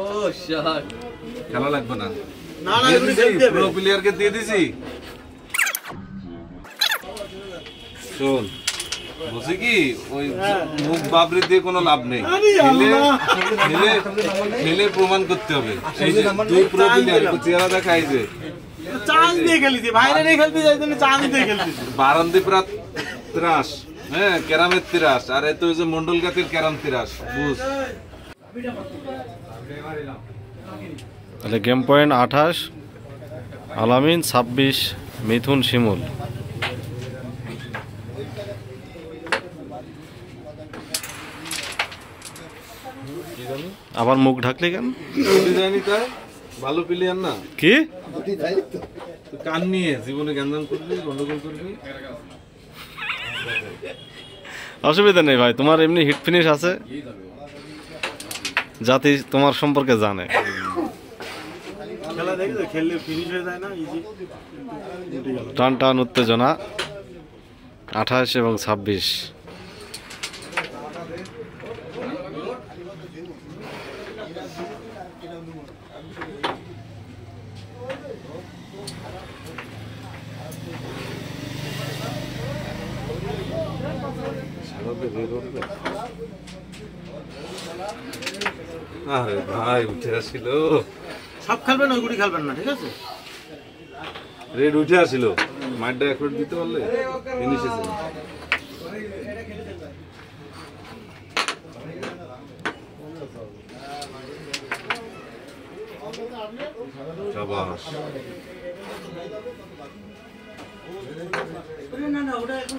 ও shot. খেলা লাগবে না। পুরো প্লেয়ারকে দিয়ে দিছি। শোন বলছি কি ওই মুখ বাবরি দিয়ে কোনো লাভ নেই। খেলে খেলে প্রমাণ করতে হবে। এই যে দুই পুরো প্লেয়ার চেহারা দেখা এই যে। চান্স দিয়ে খেলিছি। বাইরে নিয়ে খেলতে যাই তুমি চান্স দিয়ে খেলতেছি। বারান্দি প্রাত ত্রাস। হ্যাঁ ক্যারামের তিরাস। আর এত ওই যে মন্ডল গাতির ক্যারাম তিরাস। বুঝ। তাহলে গেম পয়েন্ট আঠাশ আলামিন ছাব্বিশ মিথুন শিমুল। আবার মুখ ঢাকলি কেন? জানি তাই? ভালো প্লেয়ার না? কি? কান নিয়ে জীবনে গ্যাঞ্জাম করবি গন্ডগোল করবি? অসুবিধা নেই ভাই তোমার এমনি হিট ফিনিশ আছে। জাতি তোমার সম্পর্কে জানে। টান টান উত্তেজনা। আঠাশ এবং ছাব্বিশ। আরে ভাই উঠে আসছিল সব খেলবেন ওইগুলি খেলবেন না ঠিক আছে? রেড উঠে আসছিল মাইন্ডটা একবার দিতে পারলে? ফিনিশ শাবাশ না না ওটা এখন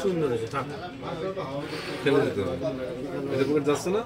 সুন্দর হয়েছে থাক খেলে দিতে হবে এটা যাচ্ছে না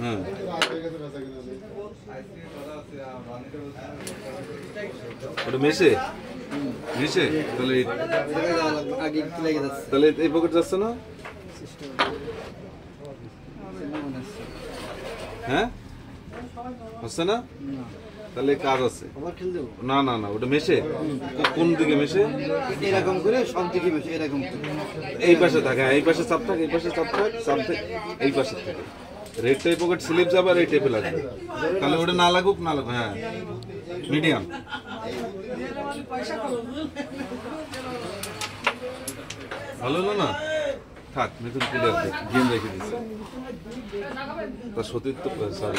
হ্যাঁ ওটা মেশে? মেশে? তাহলে তাহলে এই পকেট যাচ্ছে না? হ্যাঁ? হচ্ছে না? তাহলে কাজ আছে। আবার খেল দেবো। না না না ওটা মেশে? কোন দিকে মেশে? এরকম করে সব দিকে বসে এরকম এই পাশে থাকে হ্যাঁ, এই পাশে চাপ থাকে এই পাশে চাপ থাকে চাপ থাকে এই পাশে থাকে। রেড টাইপ পকেট স্লিপ যাবে আর এই টাইপে লাগবে। তাহলে ওটা না লাগুক না লাগুক হ্যাঁ। মিডিয়াম ভালো হলো না? থাক মিথুন ক্লিয়ার গেম রেখে দিচ্ছে। তার সতীর্থ সরি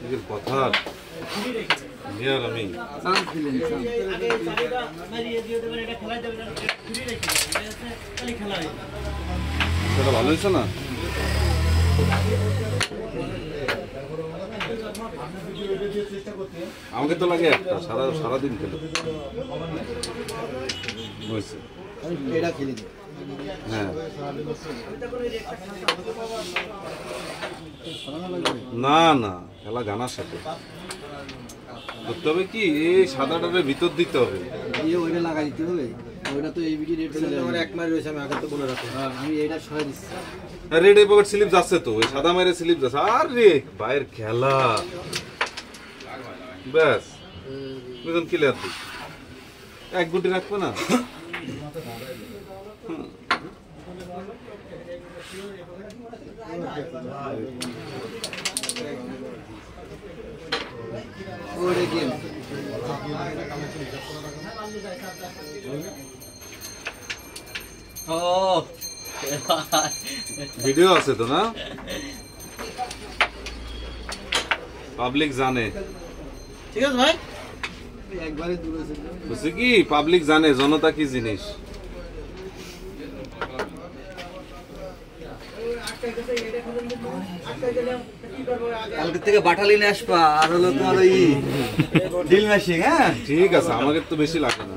নিজের কথা নিয়ার আমি। সেটা ভালো হয়েছে না? আমাকে তো লাগে একটা, সারা সারাদিন খেলে। বুঝছি হ্যাঁ। না না। খেলা গানার সাথে। করতে হবে কি এই সাদাটারে ভিতর দিতে হবে? দিয়ে ওইটা লাগাই দিতে হবে। ওইটা তো এই বিটি রেট চলে আমার এক মাস রয়েছে আমি আগে তো বলে রাখো আমি এটা সরাই দিচ্ছি। রেড এই পকেট স্লিপ যাচ্ছে তো ওই সাদা মেরে স্লিপ যাচ্ছে। আর রে বাইরের খেলা। ব্যাস। বেতন ক্লিয়ার দিই এক গুটি রাখব না? ও ভিডিও আছে তো না? পাবলিক জানে। ঠিক আছে ভাই। একবারে দূরে বুঝছি কি? পাবলিক জানে জনতা কি জিনিস? কালকে থেকে বাটালি নিয়ে আসবা আর হলো তোমার ওই ডিল মেশিং হ্যাঁ ঠিক আছে আমাকে তো বেশি লাগে না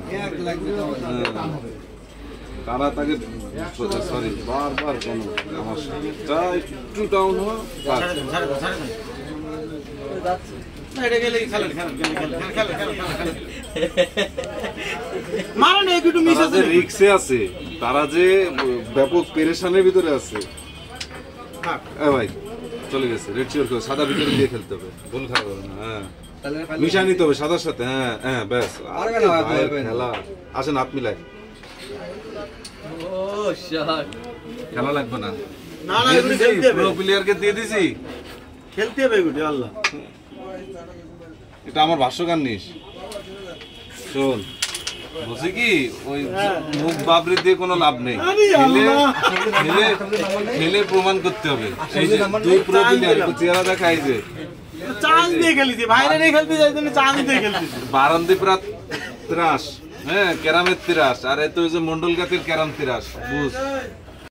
লাগবে তো আমার। হ্যাঁ। তারা তাকে সরি বারবার কেন আমার সাথে একটু ডাউন হয়। মারেন একটু মিস রিক্সে আছে তারা যে ব্যাপক পেরেশানের ভিতরে আছে ভাই চলে গেছে। রেড চিওর করে সাদা ভিতরে দিয়ে খেলতে হবে। গোল খেলা হবে না হ্যাঁ। মিশা নিতে হবে সাদার সাথে হ্যাঁ হ্যাঁ ব্যাস। পারবে না, ভাইয়ের পারবে না। খেলা আসেন হাত মিলাই। খেলা লাগবে না। না, না, দিয়ে এগুলো দিছি, খেলতে হবে। পুরো প্লেয়ারকে দিয়ে দিছি। খেলতে হবে এগুলো, আল্লাহ। এটা আমার ভাষ্যকার নিস শোন। বলছি কি ওই মুখ বাবরি দিয়ে কোনো লাভ নেই। খেলে প্রমাণ করতে হবে। যে পুরো চেহারা দেখাই যে চান্স দিয়ে খেলিছি বাইরে নিয়ে খেলতে যাই তুমি চান্স দিয়ে খেলতেছি বারান্দি প্রাত ত্রাস হ্যাঁ ক্যারামের তিরাস আর এত ওই যে মন্ডল গাতের ক্যারাম তিরাস বুঝ।